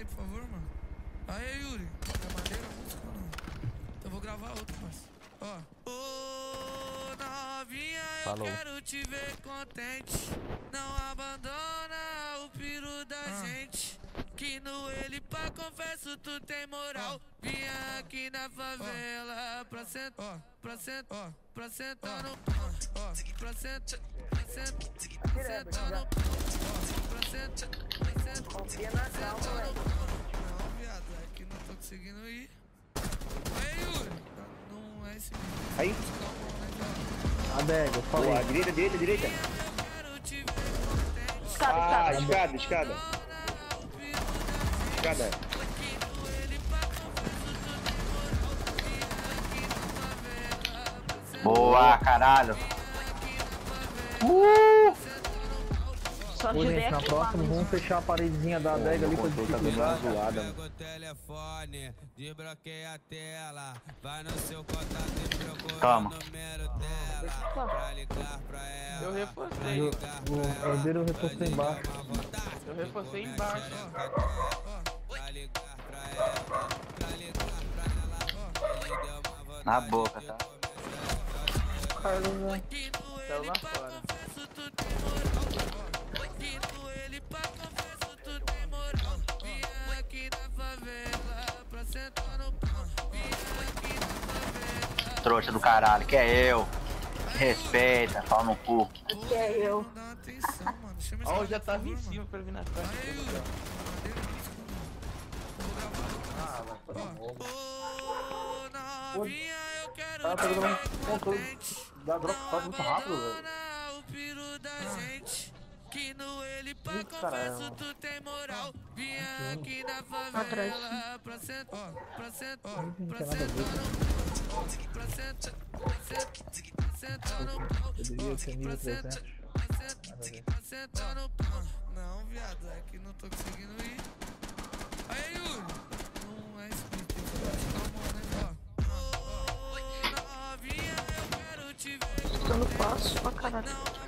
aí, por favor, mano. Aí, Yuri. É maneira a música ou não? Então eu vou gravar outro, parça. Ó. Ô, novinha, eu Falou. quero te ver contente. Não abandona o piru da gente. Que no ele pra confesso tu tem moral. Vinha aqui na favela pra sentar, pra sentar, pra sentar no pão. Ó, pra sentar, pra sentar, pra sentar no pão. Confia na calma, velho. Não, viado, que não tô conseguindo ir. Aí, Yuri. Não é esse. Aí. Eu falei. Boa, direita, direita, direita. Escada, Ah, escada. escada, escada. Aqui. Boa, caralho. Só gente, na próxima vamos fechar a paredezinha da adega ali pra Botou tá dificultar. zoada, Pega o telefone, desbloqueia a tela. Vai no seu contato e procura Toma. o número dela. Pra ligar pra ela. Eu reforcei. Eu- O herdeiro reforçou embaixo. Eu reforcei embaixo. Pra ligar pra ela. Pra ligar pra ela. Na boca, tá? Saiu lá fora. Trouxa do caralho, que é eu. Respeita, pau no cu. Que é eu. Não dá atenção, mano. Chama esse Ó, cara, já tava favor, em cima pra vir na frente. Ó. Ô, novinha, eu quero Tá te pegando ver um controle da droga faz muito rápido, velho. Abandona o piru da gente. Que no ele pra confesso tu tem moral. Vinha aqui na favela pra sentar, pra sentar, pra sentar Poderia ser Pra sentar, 1300. pra sentar, pra sentar no pau. Não, viado, é que não tô conseguindo ir. Aí, Yuri. Não é praticar o né? Ó. Novinha, eu quero te ver Dando passo pra caralho.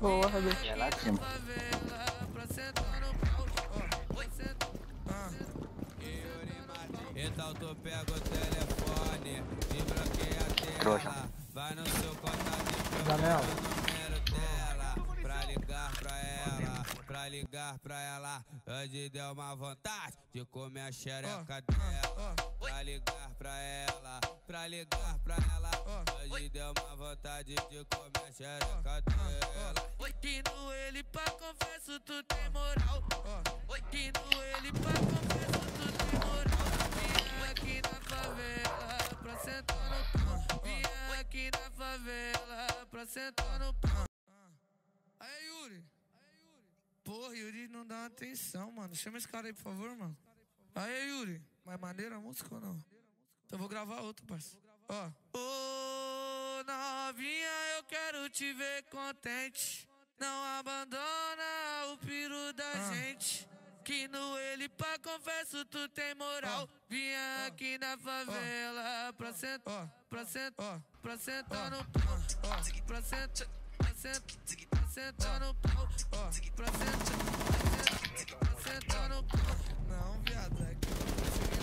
Boa, Rabê. É lá de cima. Ah. Então tu pega o telefone, desbloqueia a Trouxa. tela. Vai no seu contato e Janela. número dela. Pra ligar pra ela, pra ligar pra ela. Hoje deu uma vontade de comer a xereca dela. Pra ligar pra ligar pra ela. Hoje deu uma vontade de comer a xereca dela. Que no ele pra confesso tu tem moral. Que no ele pra confesso tu tem moral. Vinha aqui na favela pra sentar no pão. Vinha aqui na favela pra sentar no pão. Aí, Yuri. Porra, Yuri não dá atenção, mano. Chama esse cara aí, por favor, mano. Aí, Yuri. Mais maneira a música ou não? Então vou gravar outro, parceiro. Ó. Ô, novinha, eu quero te ver contente. Não abandona o piru da gente. Que no ele pra confesso tu tem moral. Vinha aqui na favela pra sentar, pra sentar, pra sentar no pau. Pra sentar, pra sentar, pra sentar no pau. Pra sentar, pra sentar, pra sentar no pau. Não, viado, é que eu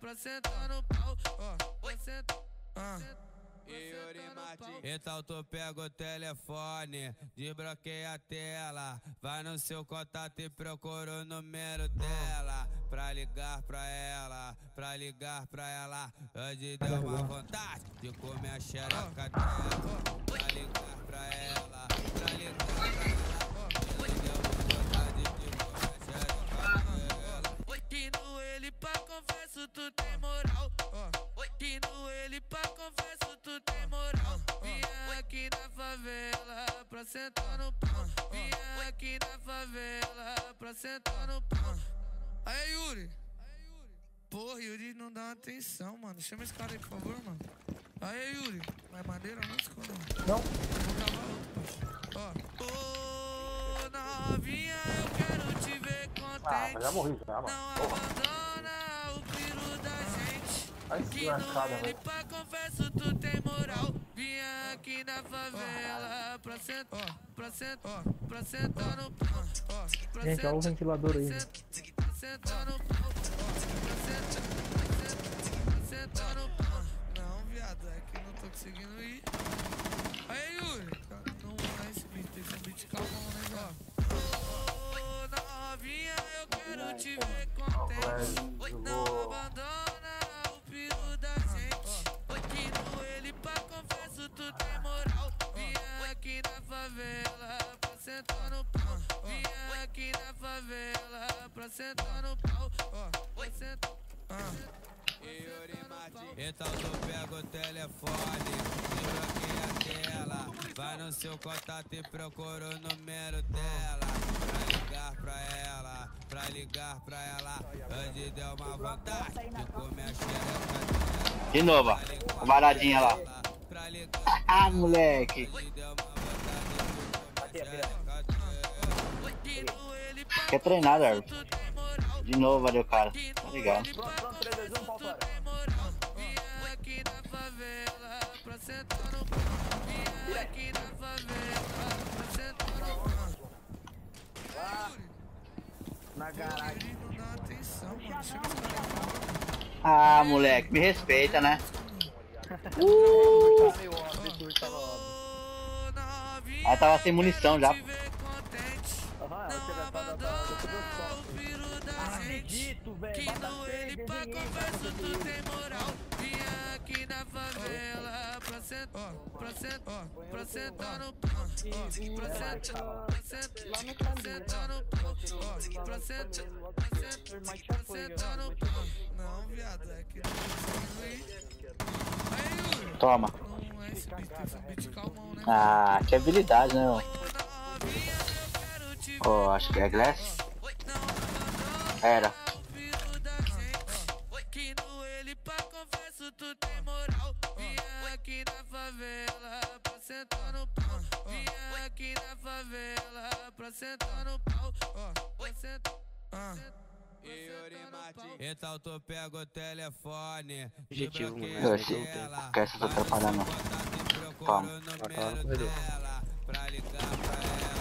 favela pra sentar no pau. Favela pra sentar Ah. Então tu pega o telefone, desbloqueia a tela. Vai no seu contato e procura o número dela. Pra ligar pra ela, pra ligar pra ela. Hoje deu uma vontade de comer a xereca dela. Pra ligar pra ela, pra ligar pra ela. Hoje deu uma vontade de comer a xereca dela. Que no ele pra confesso tu tem moral. Que no ele pra confesso pra sentar no pau. Vinha aqui na favela pra sentar no pau. Aí, Yuri. Porra, Yuri não dá atenção, mano. Chama esse cara aí, por favor, mano. Aí, Yuri. Mas maneira a música ou não? Não. Vou gravar outro, parceiro. Ó. Ô, novinha, eu quero te ver Ah, mas já contente. morri já, mano. Não Porra. abandona o piru da gente. Vai Que lascada, no ele pra confesso tu tem moral. Vinha aqui na favela pra sentar, pra sentar, pra sentar no pau. ó, pra Gente, olha o ventilador aí. pra sentar- pra sentar no pau. ó, Pra sentar, pra sentar, pra sentar no pau. Não, viado, é que eu não tô conseguindo ir. Então tu pega o telefone, desbloqueia a tela. Vai no seu contato e procura o número dela. Pra ligar pra ela, pra ligar pra ela. Hoje deu uma vontade de comer a xereca. De novo, ó. Varadinha lá. Pra ligar, Ah, moleque. a Quer treinar, Darwin? De novo, valeu, cara. Tá ligado. Pronto, pronto, 3, 2, 1, pau fora. Ah, moleque, me respeita, né? Tá meio óbvio, o curso tava Ela sem munição já. Não. Acredito, velho. Que feio, ele pra bata tu tem moral. Vinha aqui na favela sentar, pra sentar no pau. pra sentar no pau. pra sentar no pau. Não, viado, é que ir. Aí, Yuri. Toma. Não é esse beat, esse beat calmão, né? Ah, que habilidade, né? ver Ó, acho que é Glass. Era. Sentar no pau. Vinha aqui na favela pra sentar no pau. Pra sentar. Ah. Yuri Martins. Então tu pega o telefone, Objetivo, mano. a Eu sei, tela. quer se e procura Toma. o número dela. Pra ligar pra ela,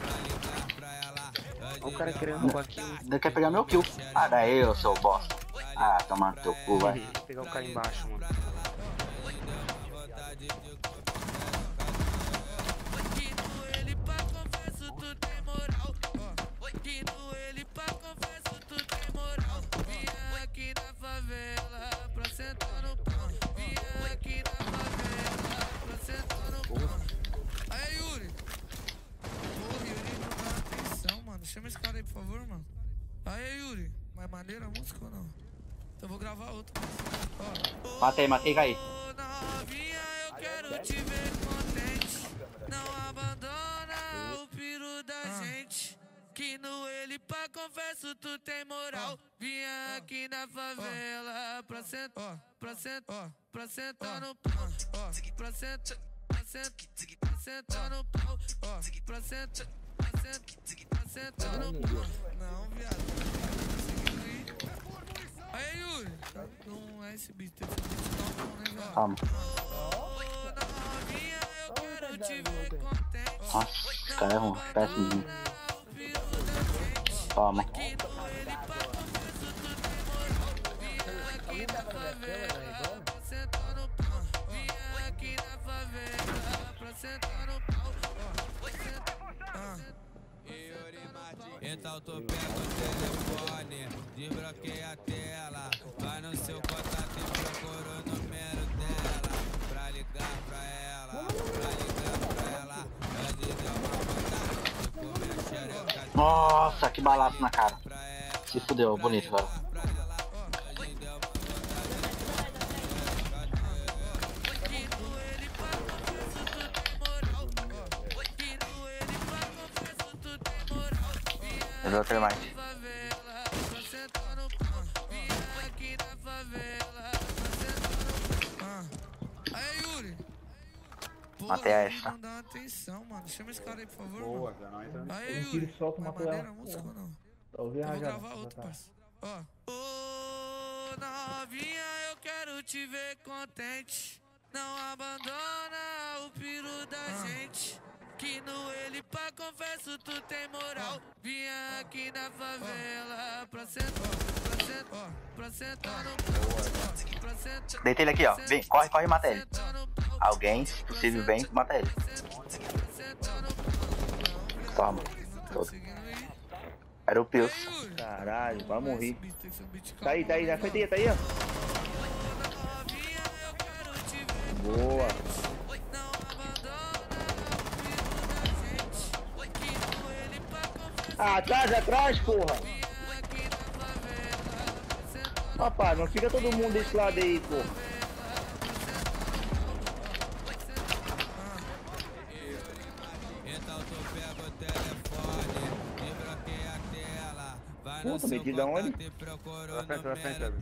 pra ligar pra ela. Hoje O cara querendo roubar kill. Ainda quer pegar meu kill. Ah, daí eu sou o boss. Ah, toma no teu cu, vai. Vou pegar o cara embaixo, mano. Favor, mano. Aí, Yuri. Mais maneira a música ou não? Então eu vou gravar outro. Ó. Matei, matei, caí. Ô, novinha, eu quero te ver contente. Não abandona o piru da gente. Que no ele pra confesso tu tem moral. Vinha aqui na favela pra sentar, pra sentar, pra sentar no pau. Pra sentar, pra sentar, pra sentar no pau. Pra sentar, pra sentar, sentar no pau. Não, viado. não. Aí, Yuri. Não é esse beat, esse beat calmão, né, velho? Nossa, esse cara é ruim. Péssimo. Toma. Que Então tu pega o telefone, desbloqueia a tela. Vai no seu contato e procura o número dela. Pra ligar pra ela, pra ligar pra ela. Uma vontade de comer a xereca Nossa, que balaço na cara. pra ela. Se fudeu, bonito agora. Eu dou termite. Matei a Ashe, tá? Boa, já nós. Aí, um tiro solto, matou ela. Talvez gravar já. Tá. Ó. Ô, novinha, eu quero te ver contente. Não abandona o piro da ah. gente. Que no confesso, tu tem moral. Vinha aqui na favela pra sentar, pra sentar, pra sentar no pau. Pra sentar, Deita ele aqui, ó. Vem, corre, corre e mata ele. Alguém, se possível, vem e mata ele. Sentar no pau. Toma. Conseguindo ir? Era o Pius. Caralho, vai morrer. Tá aí, tá aí, na frente aí, tá aí, ó. Boa. Atrás, atrás, porra. Rapaz, não fica todo mundo desse lado aí, porra. Então tu pega o telefone e bloqueia a tela. Vai no Puta, seu meti da onde? e Pra frente, pra frente, Abel.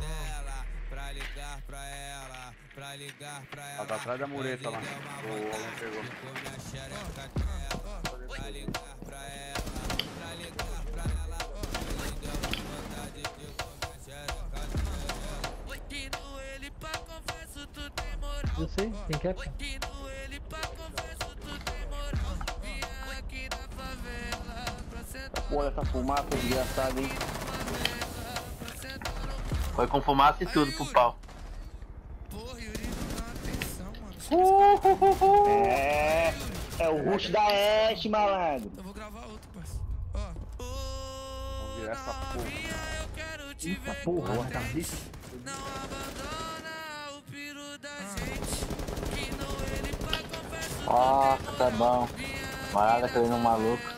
Pra ligar pra ela, pra ligar pra ela. Ela tá atrás da mureta lá. O homem pegou. Eu sei, quem quer? Porra, essa fumaça desgraçada, hein? Foi com fumaça e tudo pro pau. Dá atenção, mano. É. É o rush da Ash, malandro. Eu vou gravar outro, parceiro. Ó. Ô, virar essa porra. novinha, eu quero te Eita ver porra, tá visto? Não abandona Nossa, tá bom. Caindo na um maluco.